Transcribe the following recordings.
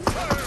Oh!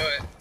Do it.